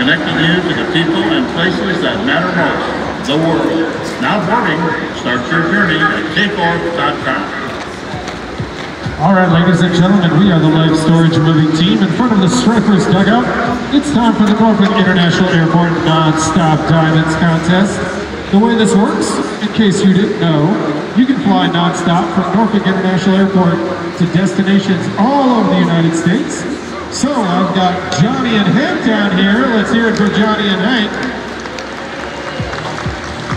connecting you to the people and places that matter most, the world. Now boarding, start your journey at kcorp.com. All right, ladies and gentlemen, we are the Life Storage Moving Team in front of the Strikers dugout. It's time for the Norfolk International Airport Non-Stop Diamonds Contest. The way this works, in case you didn't know, you can fly non-stop from Norfolk International Airport to destinations all over the United States. So I've got Johnny and Hank down here. Let's hear it for Johnny and Hank.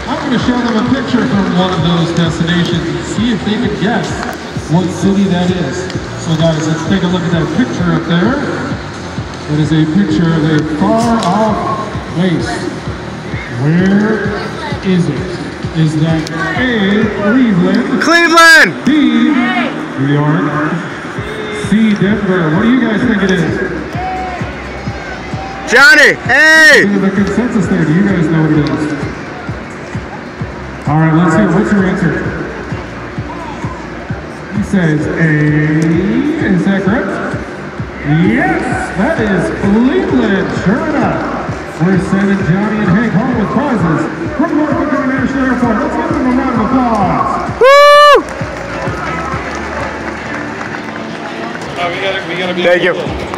I'm going to show them a picture from one of those destinations and see if they can guess what city that is. So guys, let's take a look at that picture up there. That is a picture of a far off place. Where is it? Is that A, Cleveland, Cleveland! B, New York, C, Denver? What do you guys think it is? Johnny, hey! The consensus there. Do you guys know what it is? All right, let's hear. What's your answer? He says A. Is that correct? Yes, that is Cleveland. Sure enough. We're sending Johnny and Hank home with prizes from we gotta, we gotta be. Thank you.